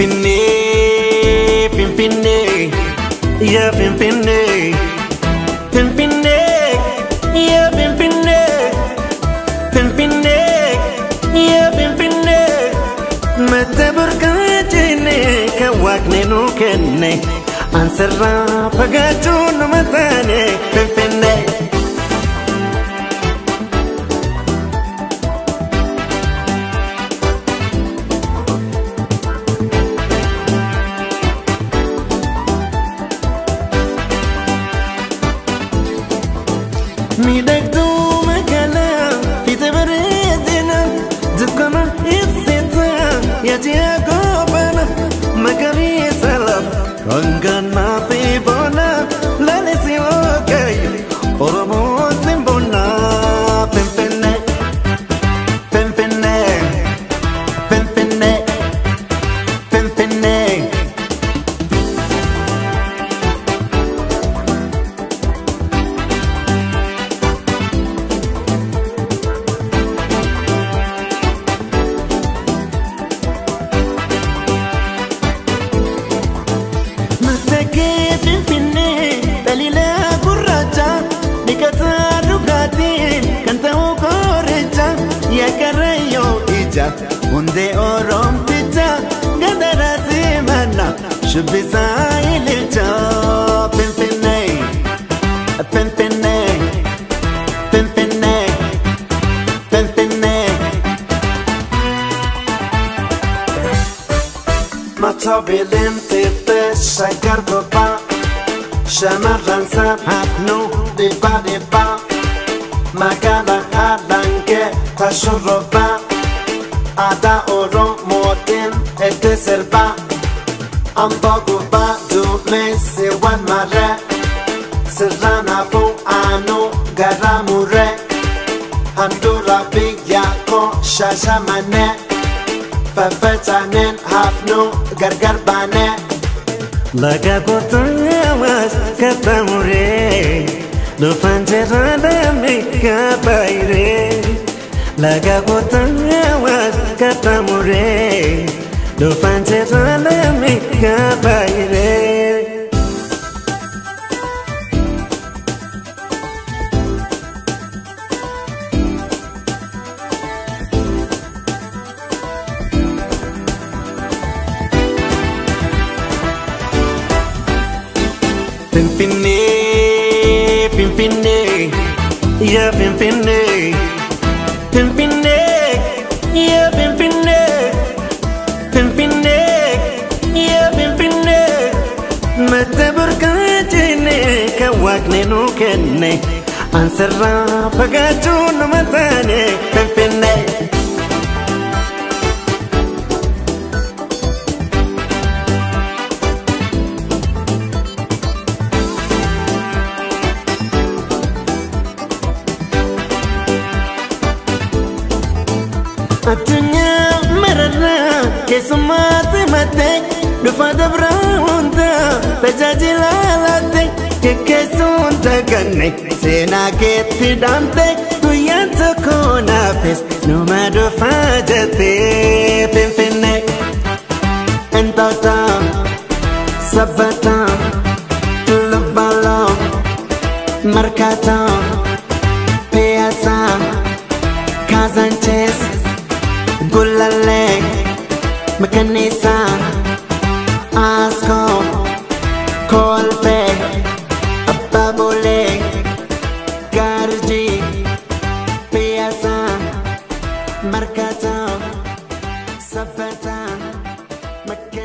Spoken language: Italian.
Finfinnee, Finfinnee, yaa Finfinnee, Finfinnee, yaa Finfinnee, Finfinnee, yaa Finfinnee, mata burqaajine kan waaqni nu kenne, ansarraa fagaachuu nama taane Finfinnee. रंग بيتا وندي أورام بيتا قدر أزيمنا شبي سايل التا بنبني بنبني بنبني بنبني ما تبي لنتي تشكر بابا شمر لنساب حبنو ديبا ديبا ما كان أعلن كي تشرب serba Un poco bado me se wan mare Serrana fo ano garamure Handura biya ko shashamane Fafetanen hafno gargarbane Laga botanyawas katamure No fanjerana mi kabaire Laga botanyawas katamure তুফানছে চলে Pimpin' বাইরে Pimpinne, pimpinne, yeah, pimpinne. Mata burqaajine kan waaqni nu kenne, ansarraa fagaachuu nama taane Finfinnee. addunyaa mararraa keessummaatti mattee dhufa dabraa hunda tajaajila laatte geggeessuun daganne seenaa keetti dhaamte guyyaan tokko naafis numa dhufaa jettee finfinnee entoota sabbata tullubbaaloo markaataa piyaasaa खोल पे अब्बा बोले कर जी पियासा मरका जाओ सब मक्के